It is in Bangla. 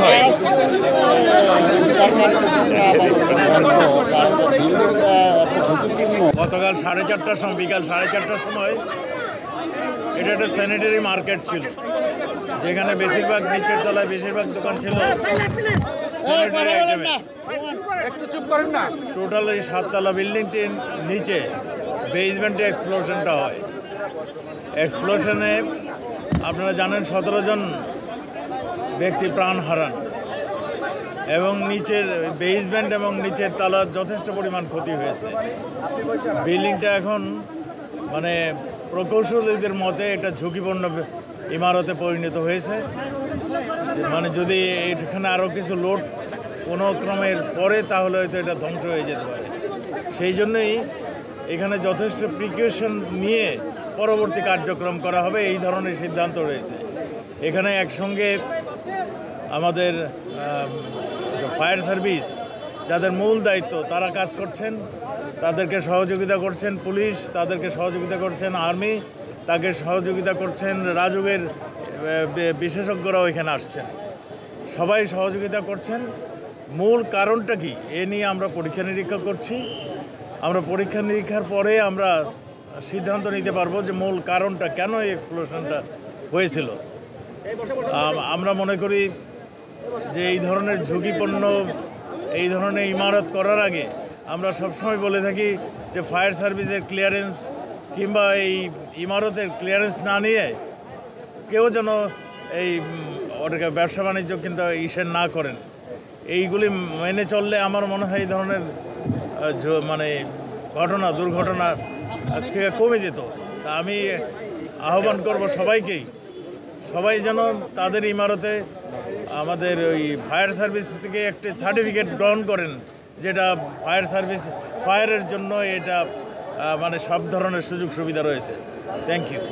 হয়। গতকাল সাড়ে চারটার সময় বিকাল সাড়ে চারটার সময় এটা একটা স্যানিটারি মার্কেট ছিল যেখানে বেশিরভাগ নিচের তলায় বেশিরভাগ দোকান ছিল স্যানিটারি একটু চুপ করেন না। টোটাল এই সাততলা বিল্ডিংটির নিচে বেসমেন্টে এক্সপ্লোশনটা হয়। এক্সপ্লোশনে আপনারা জানেন সতেরো জন ব্যক্তি প্রাণ হারান এবং নিচের বেসমেন্ট এবং নিচের তালার যথেষ্ট পরিমাণ ক্ষতি হয়েছে। বিল্ডিংটা এখন মানে প্রকৌশলীদের মতে এটা ঝুঁকিপূর্ণ ইমারতে পরিণত হয়েছে। মানে যদি এখানে আরও কিছু লোড কোনো ক্রমের পরে তাহলে হয়তো এটা ধ্বংস হয়ে যেতে পারে। সেই জন্যই এখানে যথেষ্ট প্রিকশন নিয়ে পরবর্তী কার্যক্রম করা হবে, এই ধরনের সিদ্ধান্ত রয়েছে। এখানে একসঙ্গে আমাদের ফায়ার সার্ভিস, যাদের মূল দায়িত্ব, তারা কাজ করছেন, তাদেরকে সহযোগিতা করছেন পুলিশ, তাদেরকে সহযোগিতা করছেন আর্মি, তাকে সহযোগিতা করছেন রাজুগের বিশেষজ্ঞরাও এখানে আসছেন। সবাই সহযোগিতা করছেন। মূল কারণটা কি? এ নিয়ে আমরা পরীক্ষা নিরীক্ষা করছি। আমরা পরীক্ষা নিরীক্ষার পরে আমরা সিদ্ধান্ত নিতে পারব যে মূল কারণটা কেন এই এক্সপ্লোশনটা হয়েছিল। আমরা মনে করি যে এই ধরনের ঝুঁকিপূর্ণ, এই ধরনের ইমারত করার আগে আমরা সবসময় বলে থাকি যে ফায়ার সার্ভিসের ক্লিয়ারেন্স কিংবা এই ইমারতের ক্লিয়ারেন্স না নিয়ে কেউ যেন এই ওটাকে ব্যবসা বাণিজ্য কিন্তু ইসের না করেন। এইগুলি মেনে চললে আমার মনে হয় এই ধরনের মানে ঘটনা, দুর্ঘটনা থেকে কমে যেত। তা আমি আহ্বান করব সবাইকেই, সবাই যেন তাদের ইমারতে আমাদের ওই ফায়ার সার্ভিস থেকে একটি সার্টিফিকেট গ্রহণ করেন, যেটা ফায়ার সার্ভিস, ফায়ারের জন্য এটা মানে সব ধরনের সুযোগ সুবিধা রয়েছে। Thank you